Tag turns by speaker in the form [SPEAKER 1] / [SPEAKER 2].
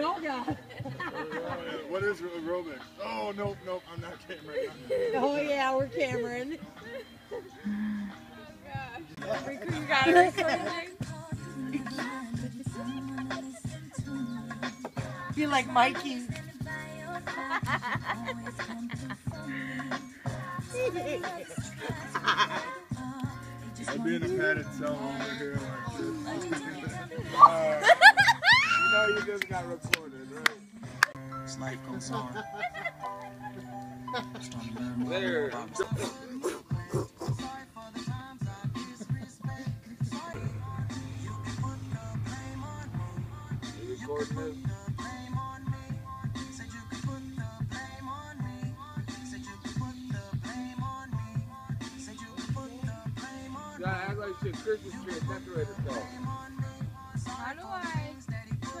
[SPEAKER 1] yoga.
[SPEAKER 2] what is aerobics? Oh, nope, nope, I'm not Cameron.
[SPEAKER 1] Oh yeah, we're Cameron.
[SPEAKER 3] You got it recording.
[SPEAKER 1] Be like Mikey.
[SPEAKER 2] I'm being a padded cell over here like got recorded, right?
[SPEAKER 4] Life goes on.
[SPEAKER 2] There. You recording this? You gotta act like shit Christmas tree and decorator stuff.
[SPEAKER 3] How do I